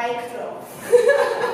bike throw.